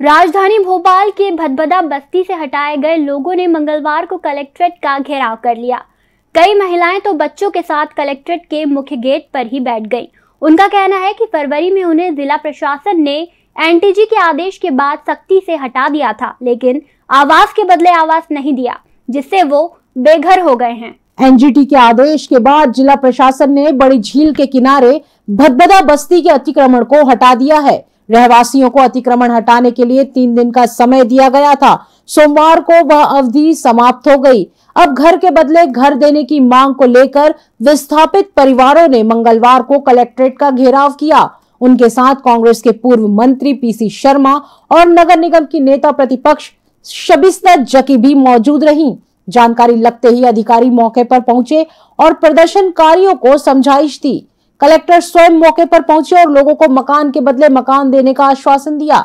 राजधानी भोपाल के भदभदा बस्ती से हटाए गए लोगों ने मंगलवार को कलेक्ट्रेट का घेराव कर लिया। कई महिलाएँ तो बच्चों के साथ कलेक्ट्रेट के मुख्य गेट पर ही बैठ गईं। उनका कहना है कि फरवरी में उन्हें जिला प्रशासन ने एनटीजी के आदेश के बाद सख्ती से हटा दिया था, लेकिन आवास के बदले आवास नहीं दिया, जिससे वो बेघर हो गए हैं। एनजीटी के आदेश के बाद जिला प्रशासन ने बड़ी झील के किनारे भदभदा बस्ती के अतिक्रमण को हटा दिया है। रहवासियों को अतिक्रमण हटाने के लिए तीन दिन का समय दिया गया था। सोमवार को वह अवधि समाप्त हो गई। अब घर के बदले घर देने की मांग को लेकर विस्थापित परिवारों ने मंगलवार को कलेक्ट्रेट का घेराव किया। उनके साथ कांग्रेस के पूर्व मंत्री पीसी शर्मा और नगर निगम की नेता प्रतिपक्ष शबिस्ता जकी भी मौजूद रहीं। जानकारी लगते ही अधिकारी मौके पर पहुँचे और प्रदर्शनकारियों को समझाइश दी। कलेक्टर स्वयं मौके पर पहुँचे और लोगों को मकान के बदले मकान देने का आश्वासन दिया।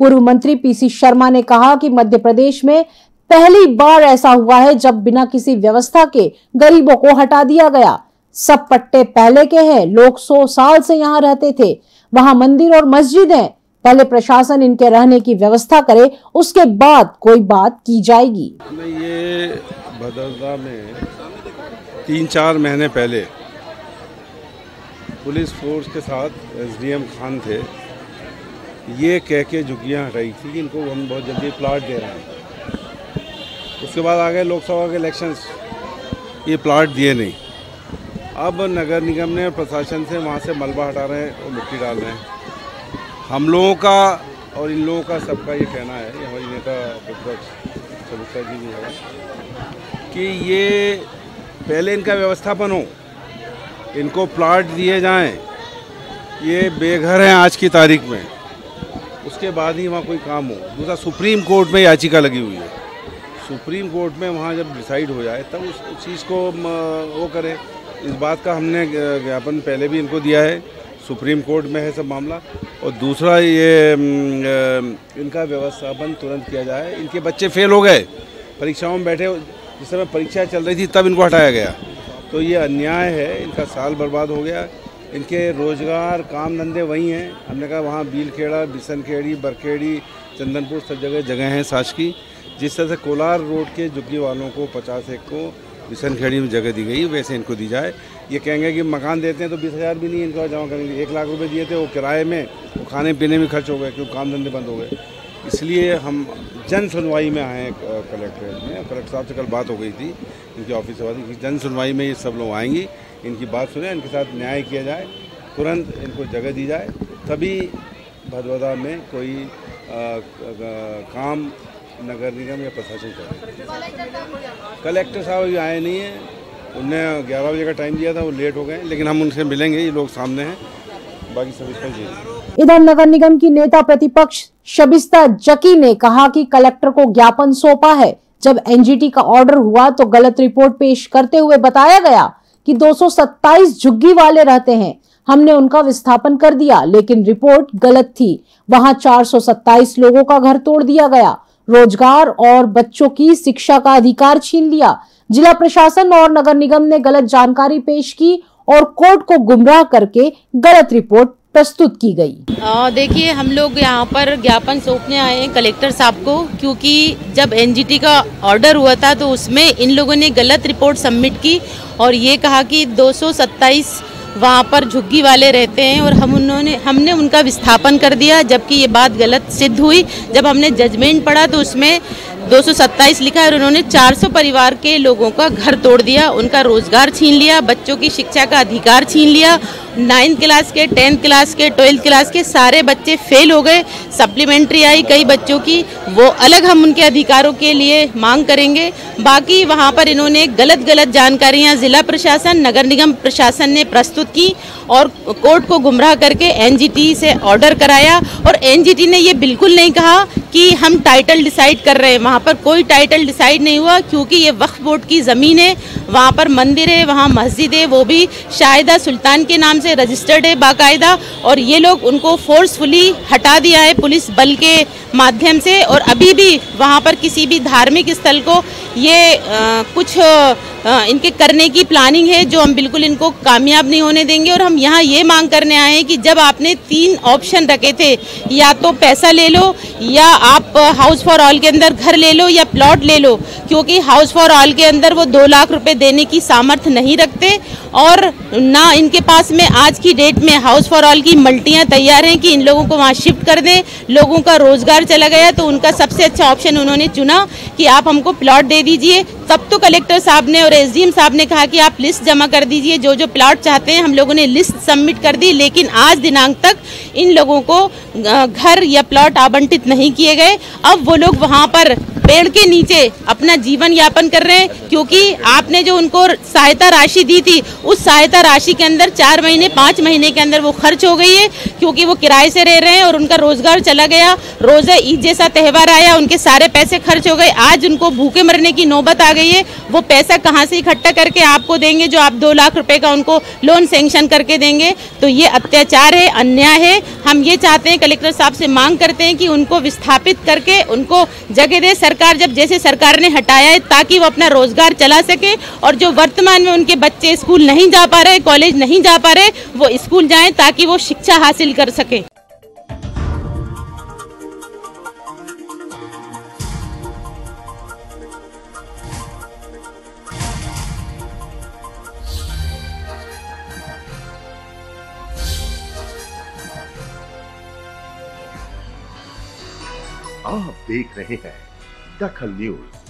पूर्व मंत्री पीसी शर्मा ने कहा कि मध्य प्रदेश में पहली बार ऐसा हुआ है जब बिना किसी व्यवस्था के गरीबों को हटा दिया गया। सब पट्टे पहले के हैं, लोग सौ साल से यहाँ रहते थे। वहाँ मंदिर और मस्जिद है। पहले प्रशासन इनके रहने की व्यवस्था करे, उसके बाद कोई बात की जाएगी। ये बदौदा में तीन चार महीने पहले पुलिस फोर्स के साथ एसडीएम खान थे। ये कह के झुग्गियाँ हटाई थी कि इनको हम बहुत जल्दी प्लाट दे रहे हैं। उसके बाद आ गए लोकसभा के इलेक्शंस ये प्लाट दिए नहीं। अब नगर निगम ने प्रशासन से वहाँ से मलबा हटा रहे हैं और मिट्टी डाल रहे हैं। हम लोगों का और इन लोगों का सबका ये कहना है हमारी नेता प्रतिपक्ष सविता जी भी है, कि ये पहले इनका व्यवस्थापन हो। इनको प्लाट दिए जाएँ ये बेघर हैं आज की तारीख में। उसके बाद ही वहाँ कोई काम हो। दूसरा सुप्रीम कोर्ट में याचिका लगी हुई है। सुप्रीम कोर्ट में वहाँ जब डिसाइड हो जाए तब उस, चीज़ को वो करें। इस बात का हमने ज्ञापन पहले भी इनको दिया है। सुप्रीम कोर्ट में है सब मामला। और दूसरा ये इनका व्यवस्थापन तुरंत किया जाए। इनके बच्चे फेल हो गए। परीक्षाओं में बैठे जिस समय परीक्षा चल रही थी तब इनको हटाया गया। तो ये अन्याय है, इनका साल बर्बाद हो गया। इनके रोज़गार, काम धंधे वही हैं। हमने कहा वहाँ बीलखेड़ा, बिसनखेड़ी, बरखेड़ी, चंदनपुर, सब जगह जगह हैं साश की जिस तरह से कोलार रोड के झुग्गी वालों को, पचास एक को बिसनखेड़ी में जगह दी गई, वैसे इनको दी जाए। ये कहेंगे कि मकान देते हैं तो बीस हज़ार भी नहीं इनको जमा करेंगे। एक लाख रुपये दिए थे, वो किराए में, वो खाने पीने में खर्च हो गए क्योंकि काम धंधे बंद हो गए। इसलिए हम जन सुनवाई में आए कलेक्ट्रेट में। कलेक्टर साहब से कल बात हो गई थी इनके ऑफ़िस से बात जन सुनवाई में ये सब लोग आएँगी इनकी बात सुने इनके साथ न्याय किया जाए तुरंत इनको जगह दी जाए। तभी भदवदा में कोई आ, काम नगर निगम या प्रशासन करे कलेक्टर साहब अभी आए नहीं हैं। उनने ग्यारह बजे का टाइम दिया था वो लेट हो गए लेकिन हम उनसे मिलेंगे ये लोग सामने हैं। बाकी सब इधर नगर निगम की नेता प्रतिपक्ष शबिस्ता जकी ने कहा कि कलेक्टर को ज्ञापन सौंपा है। जब एनजीटी का ऑर्डर हुआ तो गलत रिपोर्ट पेश करते हुए बताया गया कि 227 झुग्गी वाले रहते हैं। हमने उनका विस्थापन कर दिया, लेकिन रिपोर्ट गलत थी। वहाँ 427 लोगों का घर तोड़ दिया गया। रोज़गार और बच्चों की शिक्षा का अधिकार छीन लिया। जिला प्रशासन और नगर निगम ने गलत जानकारी पेश की और कोर्ट को गुमराह करके गलत रिपोर्ट प्रस्तुत की गई। देखिए, हम लोग यहाँ पर ज्ञापन सौंपने आए हैं कलेक्टर साहब को, क्योंकि जब एनजीटी का ऑर्डर हुआ था तो उसमें इन लोगों ने गलत रिपोर्ट सबमिट की और ये कहा कि 227 वहाँ पर झुग्गी वाले रहते हैं और हम उन्होंने, हमने उनका विस्थापन कर दिया, जबकि ये बात गलत सिद्ध हुई। जब हमने जजमेंट पढ़ा तो उसमें 227 लिखा है और उन्होंने 400 परिवार के लोगों का घर तोड़ दिया, उनका रोज़गार छीन लिया, बच्चों की शिक्षा का अधिकार छीन लिया नाइन्थ क्लास के, टेंथ क्लास के, ट्वेल्थ क्लास के सारे बच्चे फेल हो गए। सप्लीमेंट्री आई कई बच्चों की। वो अलग हम उनके अधिकारों के लिए मांग करेंगे। बाकी वहाँ पर इन्होंने गलत गलत जानकारियाँ जिला प्रशासन, नगर निगम प्रशासन ने प्रस्तुत की और कोर्ट को गुमराह करके एनजीटी से ऑर्डर कराया और एनजीटी ने ये बिल्कुल नहीं कहा कि हम टाइटल डिसाइड कर रहे हैं। वहाँ पर कोई टाइटल डिसाइड नहीं हुआ क्योंकि ये वक्फ बोर्ड की ज़मीन है। वहाँ पर मंदिर है वहाँ मस्जिद है वो भी शाहिदा सुल्तान के नाम से रजिस्टर्ड है बाकायदा। और ये लोग उनको फोर्सफुली हटा दिया है पुलिस बल के माध्यम से। और अभी भी वहाँ पर किसी भी धार्मिक स्थल को ये आ, कुछ आ, इनके करने की प्लानिंग है जो हम बिल्कुल इनको कामयाब नहीं होने देंगे। और हम यहाँ ये मांग करने आए हैं कि जब आपने तीन ऑप्शन रखे थे या तो पैसा ले लो या आप हाउस फॉर ऑल के अंदर घर ले लो या प्लॉट ले लो क्योंकि हाउस फॉर ऑल के अंदर वो दो लाख रुपए देने की सामर्थ्य नहीं रखते और ना इनके पास में आज की डेट में हाउस फॉर ऑल की मल्टियाँ तैयार हैं कि इन लोगों को वहाँ शिफ्ट कर दें। लोगों का रोज़गार चला गया तो उनका सबसे अच्छा ऑप्शन उन्होंने चुना कि आप हमको प्लॉट दे दीजिए। तब तो कलेक्टर साहब ने और एसडीएम साहब ने कहा कि आप लिस्ट जमा कर दीजिए, जो जो प्लॉट चाहते हैं, हम लोगों ने लिस्ट सबमिट कर दी, लेकिन आज दिनांक तक इन लोगों को घर या प्लॉट आवंटित नहीं किए गए। अब वो लोग वहाँ पर पेड़ के नीचे अपना जीवन यापन कर रहे हैं, क्योंकि आपने जो उनको सहायता राशि दी थी, उस सहायता राशि के अंदर चार महीने, पाँच महीने के अंदर वो खर्च हो गई है, क्योंकि वो किराए से रह रहे हैं और उनका रोज़गार चला गया। रोज़े ईद जैसा त्यौहार आया, उनके सारे पैसे खर्च हो गए। आज उनको भूखे मरने की नौबत आ गई है। वो पैसा कहाँ से इकट्ठा करके आपको देंगे, जो आप दो लाख रुपए का उनको लोन सेंक्शन करके देंगे? तो ये अत्याचार है, अन्याय है। हम ये चाहते हैं, कलेक्टर साहब से मांग करते हैं कि उनको विस्थापित करके उनको जगह दे सरकार जब जैसे सरकार ने हटाया है ताकि वो अपना रोज़गार चला सके और जो वर्तमान में उनके बच्चे स्कूल नहीं जा पा रहे, कॉलेज नहीं जा पा रहे, वो स्कूल जाएँ ताकि वो शिक्षा हासिल कर सके। आप देख रहे हैं Dakar News.